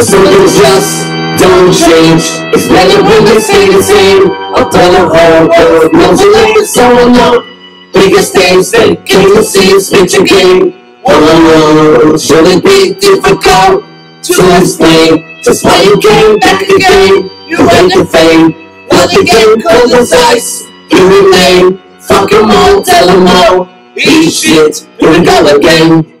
Cause some things just don't change. It's better when they stay the same. I've done a whole world, no to someone know. Biggest things they can't see is switch a game. Oh, should it be difficult to explain just why you came back again? You went to fame, the game cold as ice. You remain, Fuck fuck 'em all, tell tell 'em all. Eat shit, here we go again.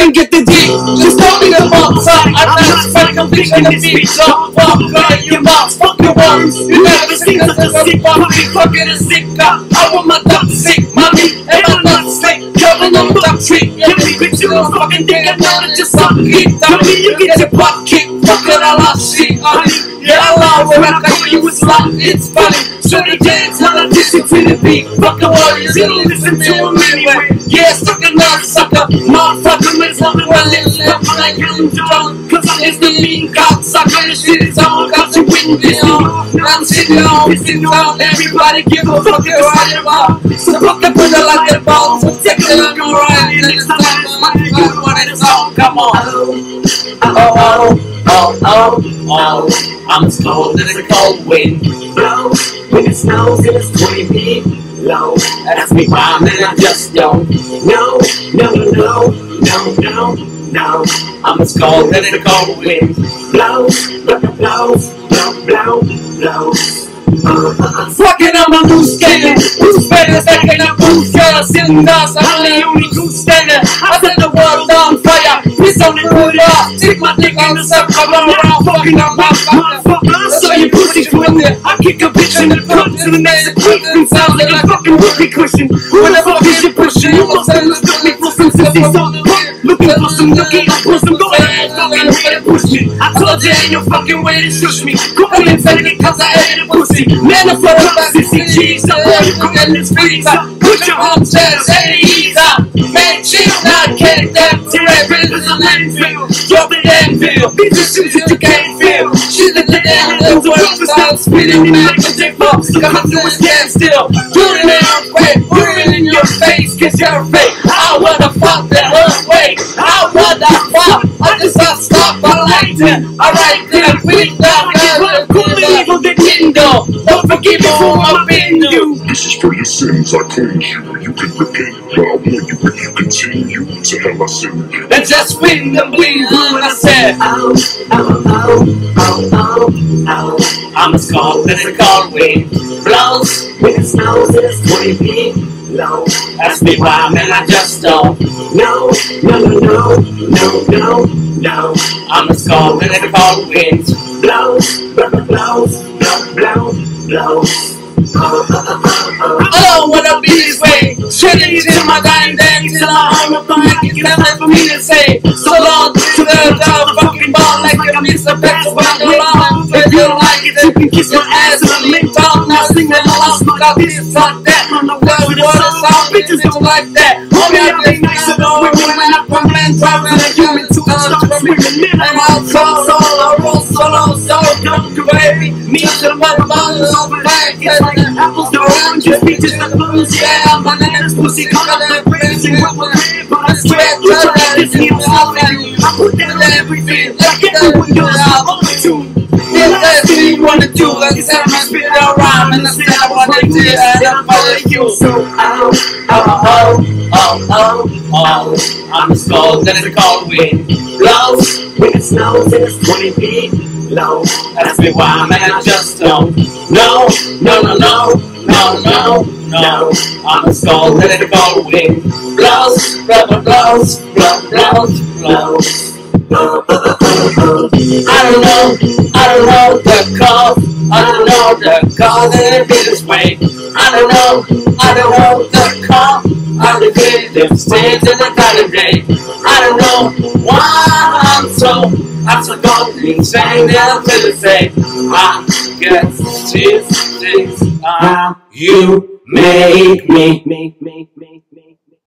can get the dick, just tell me the box up. I'm not fucking completion the beat. So fuck girl, you fuck your ones. You never see the sick fuck, fucking a sick guy. I want my duck sick, mommy, and my nut sick. Coming on duck trick, don't fucking dig it, now that you suck it. Tell me you get your butt kicked, fucking a lot shit. Uh, yeah, I love when I come you was like, it's funny. So they dance, how I listen to the beat. Fuck the warriors, you don't listen to them anyway. Yeah, suck a nut, sucker. Motherfucker, makes love when I live up like I'm drunk. Cause I'm the mean cocksucker. This shit is on, got you this on. I'm sitting on, sitting on. Everybody give a fuck right about. So fuck the brother like the ball. So take it on your right. Next time, I'm like, what it's on. Come on. Oh, oh, oh, oh, oh. I'm as cold as a cold wind blows. When it snows and it's 20 feet low. Ask me why, man, I just don't know. No, no, no, no, no, no. I'm as cold as a cold wind blows. Blow, blows, blow, blow, blows. Uh-huh. Fucking I'm a loose cannon. Who's better second a a I'm the only goose standing. On fire. Piss on the up. Uh, Stick my dick on the circle. Run around fucking up my motherfucker. So you pussy there. I kick a bitch in the front to the next quick and sound like a fucking whoopee cushion. When the fuck is you pushing? You must understand me for some sissy so Looking for some nookie, I'm for some go ahead, fucking way to push me. I told you ain't no fucking way to shush me. Call me it cause I ate a pussy. Man, I'm for the sissy cheese, so boy, you come in this freezer. Put your arms down, say ease up. Man, chill, not can't damn to that business a landfill. Drop the damn bill. These are shoes that you can't feel. Shit that the damn little world stop spitting in like a dick box. Come to a standstill. Do the damn way, burning in your face, you're fake. I wanna fuck that whole. I wanna fuck. I just got stop, I like that. I like forgive me for my window. This is for your sins, I cleanse you. You can repent, but I warn you if you continue to hell I send you. And just wind and bleed blue and I said, Ow, ow, ow, ow, ow, ow. I'm as cold as a cold wind blows. When it snows and it's 20 feet low. Ask me why, man, I just don't. No, no, no, no, no, no, no. I'm as cold as a cold wind Blows, blow, blows, I don't wanna be this way. Shitting in my dying day till I hang up on my It's nothing for me to say. So long to the dog fucking ball like a Mr. Bex when I'm alone. If you like it, you can kiss my ass and lick dog. Now sing that lost got this, fuck that. From the world, what a song, bitches don't like that. Homie, I think nice to know when I'm from man, driving a human I'll talk solo, roll solo, so don't baby. Me to the motherfuckers over there, get like apples to yeah. Pussy, what was it? But I swear, is all that. I put down everything, like it, the you wanna do, like said, I spit rhyme, and I said I wanna do and I'm follow you. So, ow, ow, ow, ow, ow, ow. I'm as cold as a cold wind blows. When it snows and it's 20 feet low. Ask me why, man, I just don't know. No, no, no, no, no, no. I'm as cold as a cold wind blows, blow, blows, blow, blows, blows. I don't know, I don't know the cause. I don't know the cause that it be this way. I don't know, I don't know the cause. I regret them stains in the kind of day. I don't know why I'm so, I'm so gone insane that I'm gonna say. I guess she's, she's, how you make me, make, make, make.